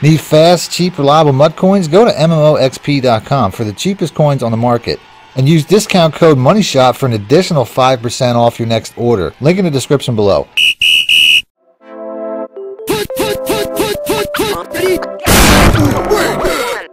Need fast, cheap, reliable MUT coins? Go to MMOEXP.com for the cheapest coins on the market. And use discount code MONEYSHOT for an additional 5% off your next order. Link in the description below.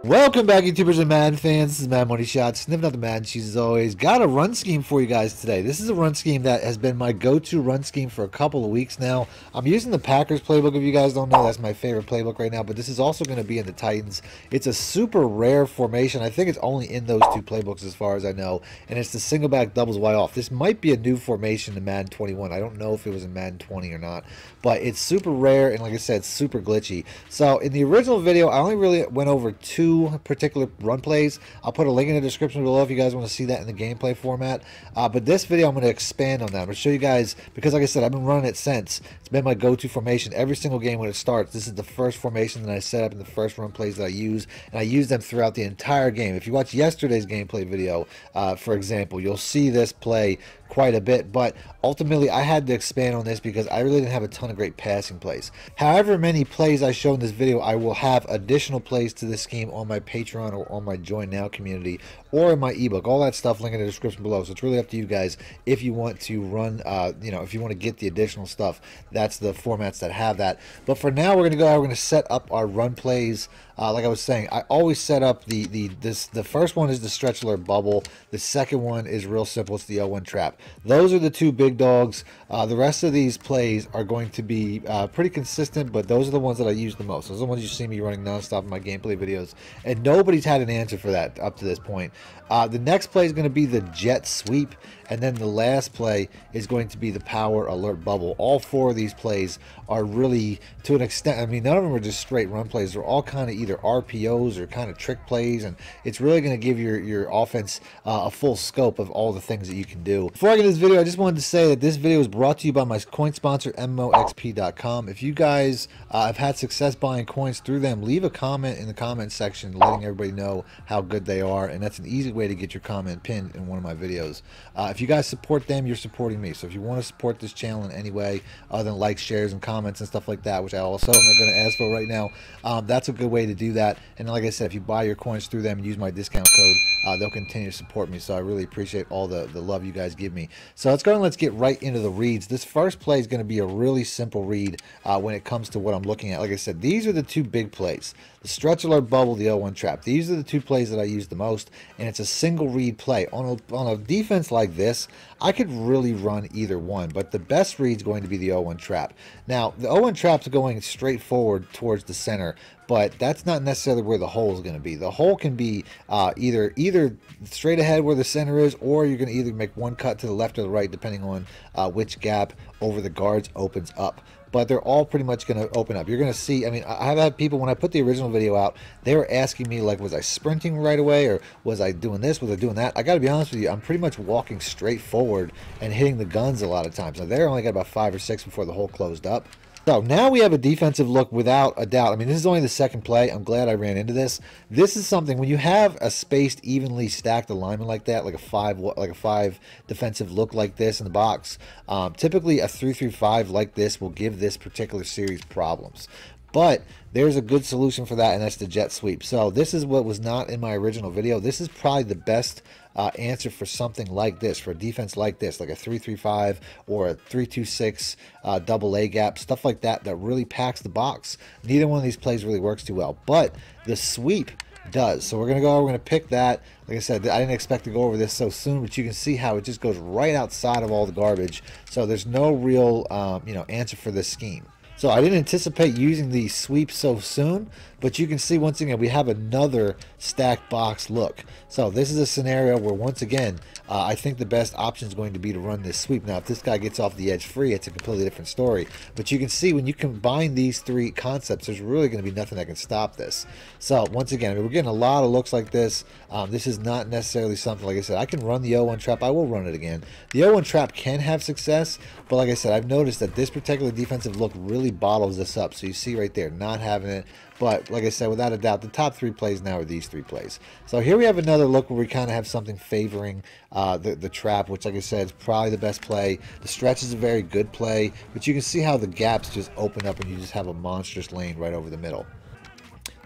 Welcome back, YouTubers and Madden fans. This is Madden Money Shot, sniffing out the Madden cheese as always. Got a run scheme for you guys today. This is a run scheme that has been my go-to run scheme for a couple of weeks now. I'm using the Packers playbook. If you guys don't know, that's my favorite playbook right now. But this is also going to be in the Titans. It's a super rare formation. I think it's only in those two playbooks as far as I know. And it's the single back doubles wide off. This might be a new formation in Madden 21. I don't know if it was in Madden 20 or not. But it's super rare and like I said, super glitchy. So in the original video, I only really went over two particular run plays. I'll put a link in the description below if you guys want to see that in the gameplay format. Uh, but this video, I'm going to expand on that. I'm going to show you guys, because like I said, I've been running it since. It's been my go-to formation every single game when it starts. This is the first formation that I set up in the first run plays that I use, and I use them throughout the entire game. If you watch yesterday's gameplay video, uh, for example, you'll see this play quite a bit, but ultimately I had to expand on this because I really didn't have a ton of great passing plays. However many plays I show in this video, I will have additional plays to this scheme on my Patreon or on my Join Now community or in my ebook. All that stuff link in the description below. So it's really up to you guys if you want to run, uh, you know, if you want to get the additional stuff. That's the formats that have that. But for now, we're going to go. We're going to set up our run plays. Uh, like I was saying, I always set up the the this the first one is the stretch alert bubble. The second one is real simple. It's the 0-1 trap. Those are the two big dogs. Uh, the rest of these plays are going to be uh, pretty consistent, but those are the ones that I use the most. Those are the ones you see me running nonstop in my gameplay videos, and nobody's had an answer for that up to this point. Uh, the next play is going to be the jet sweep, and then the last play is going to be the power alert bubble. All four of these plays are really, to an extent, I mean, none of them are just straight run plays. They're all kind of either RPOs or kind of trick plays, and it's really going to give your, your offense uh, a full scope of all the things that you can do. Before I get this video, I just wanted to say that this video is brought to you by my coin sponsor, MMOEXP.com. If you guys uh, have had success buying coins through them, leave a comment in the comment section letting everybody know how good they are, and that's an easy way to get your comment pinned in one of my videos. Uh, if you guys support them, you're supporting me. So if you want to support this channel in any way other than likes, shares, and comments and stuff like that, which I also am going to ask for right now, um, that's a good way to do that. And like I said, if you buy your coins through them and use my discount code, uh, they'll continue to support me. So I really appreciate all the, the love you guys give me. So let's go and let's get right into the reads. This first play is going to be a really simple read uh, when it comes to what I'm looking at. Like I said, these are the two big plays. The stretch alert bubble, the 0-1 trap. These are the two plays that I use the most, and it's a single read play. On a, on a defense like this, I could really run either one, but the best read is going to be the 0-1 trap. Now, the 0-1 trap is going straight forward towards the center, but that's not necessarily where the hole is going to be. The hole can be uh, either either straight ahead where the center is, or you're going to either make one cut to the left or the right, depending on uh, which gap over the guards opens up but they're all pretty much going to open up. You're going to see, I mean, I've had people, when I put the original video out, they were asking me, like, was I sprinting right away, or was I doing this, was I doing that? I got to be honest with you, I'm pretty much walking straight forward and hitting the guns a lot of times. Now, there only got about five or six before the hole closed up. So now we have a defensive look without a doubt. I mean, this is only the second play. I'm glad I ran into this. This is something when you have a spaced, evenly stacked alignment like that, like a five, like a five defensive look like this in the box. Um, typically, a three five like this will give this particular series problems. But there's a good solution for that, and that's the jet sweep. So this is what was not in my original video. This is probably the best uh, answer for something like this, for a defense like this, like a 3-3-5 or a 3-2-6 uh, double A gap, stuff like that, that really packs the box. Neither one of these plays really works too well, but the sweep does. So we're going to go, we're going to pick that. Like I said, I didn't expect to go over this so soon, but you can see how it just goes right outside of all the garbage. So there's no real, um, you know, answer for this scheme. So I didn't anticipate using the sweep so soon, but you can see once again we have another stacked box look. So this is a scenario where once again uh, I think the best option is going to be to run this sweep. Now if this guy gets off the edge free it's a completely different story. But you can see when you combine these three concepts there's really going to be nothing that can stop this. So once again I mean, we're getting a lot of looks like this. Um, this is not necessarily something like I said I can run the 0-1 trap. I will run it again. The 0-1 trap can have success but like I said I've noticed that this particular defensive look really bottles this up. So you see right there not having it but like I said, without a doubt, the top three plays now are these three plays. So here we have another look where we kind of have something favoring uh, the, the trap, which like I said, is probably the best play. The stretch is a very good play, but you can see how the gaps just open up and you just have a monstrous lane right over the middle.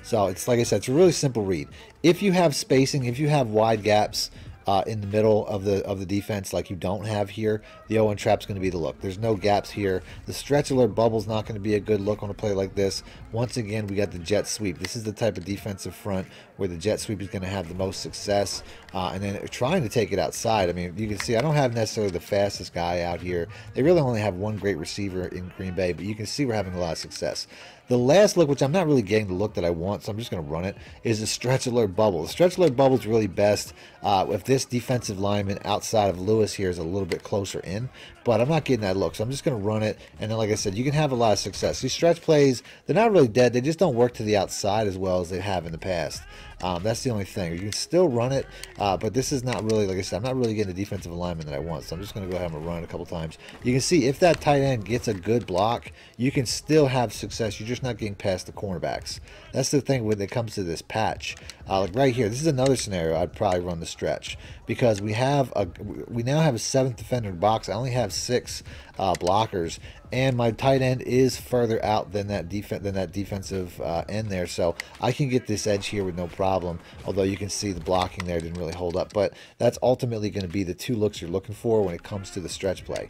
So it's like I said, it's a really simple read. If you have spacing, if you have wide gaps, uh, in the middle of the of the defense like you don't have here, the 0 trap is going to be the look. There's no gaps here. The stretch alert bubble's not going to be a good look on a play like this. Once again, we got the jet sweep. This is the type of defensive front where the jet sweep is going to have the most success. Uh, and then trying to take it outside. I mean, you can see I don't have necessarily the fastest guy out here. They really only have one great receiver in Green Bay, but you can see we're having a lot of success. The last look, which I'm not really getting the look that I want, so I'm just going to run it, is the stretch alert bubble. The stretch alert bubble is really best uh, if this defensive lineman outside of Lewis here is a little bit closer in, but I'm not getting that look, so I'm just going to run it. And then, like I said, you can have a lot of success. These stretch plays, they're not really dead. They just don't work to the outside as well as they have in the past. Um, that's the only thing. You can still run it, uh, but this is not really, like I said, I'm not really getting the defensive alignment that I want. So I'm just going to go ahead and run it a couple times. You can see if that tight end gets a good block, you can still have success. You're just not getting past the cornerbacks. That's the thing when it comes to this patch. Uh, like right here, this is another scenario I'd probably run the stretch because we have a we now have a seventh defender box. I only have six uh, blockers, and my tight end is further out than that defense than that defensive uh, end there, so I can get this edge here with no problem. Although you can see the blocking there didn't really hold up, but that's ultimately going to be the two looks you're looking for when it comes to the stretch play.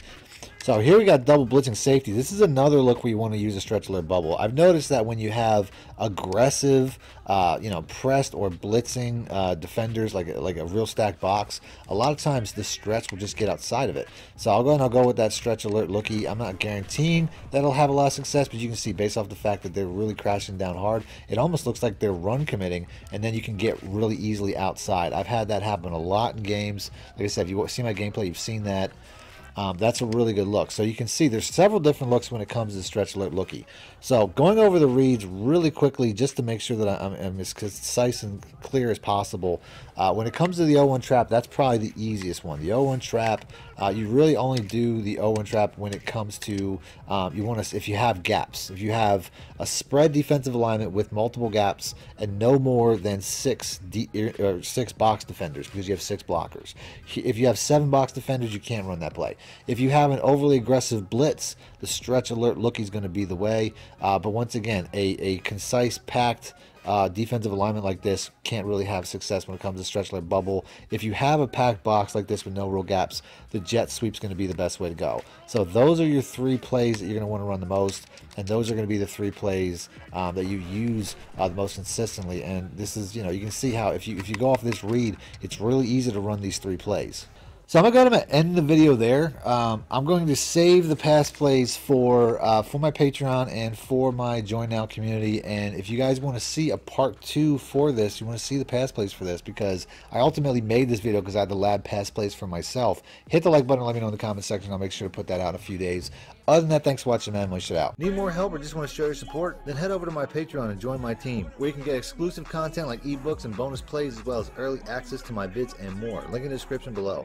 So here we got double blitzing safety. This is another look where you want to use a stretch alert bubble. I've noticed that when you have aggressive, uh, you know, pressed or blitzing uh, defenders, like like a real stacked box, a lot of times the stretch will just get outside of it. So I'll go and I'll go with that stretch alert looky. I'm not guaranteeing that it'll have a lot of success, but you can see based off the fact that they're really crashing down hard, it almost looks like they're run committing, and then you can get really easily outside. I've had that happen a lot in games. Like I said, if you see my gameplay, you've seen that. Um, that's a really good look. So you can see there's several different looks when it comes to stretch alert looky. So going over the reads really quickly just to make sure that I'm, I'm as concise and clear as possible. Uh, when it comes to the 0-1 trap, that's probably the easiest one. The 0-1 trap, uh, you really only do the 0-1 trap when it comes to, um, you want to, if you have gaps. If you have a spread defensive alignment with multiple gaps and no more than six, or six box defenders because you have six blockers. If you have seven box defenders, you can't run that play. If you have an overly aggressive blitz, the stretch alert looky is going to be the way. Uh, but once again, a, a concise, packed uh, defensive alignment like this can't really have success when it comes to stretch alert bubble. If you have a packed box like this with no real gaps, the jet sweep is going to be the best way to go. So those are your three plays that you're going to want to run the most, and those are going to be the three plays um, that you use uh, the most consistently. And this is, you know, you can see how if you if you go off this read, it's really easy to run these three plays. So I'm going to end the video there. Um, I'm going to save the past plays for uh, for my Patreon and for my Join Now community. And if you guys want to see a part two for this, you want to see the past plays for this, because I ultimately made this video because I had the lab past plays for myself. Hit the like button let me know in the comment section. I'll make sure to put that out in a few days. Other than that, thanks for watching, man. Wish it out. Need more help or just want to show your support? Then head over to my Patreon and join my team, where you can get exclusive content like ebooks and bonus plays, as well as early access to my vids and more. Link in the description below.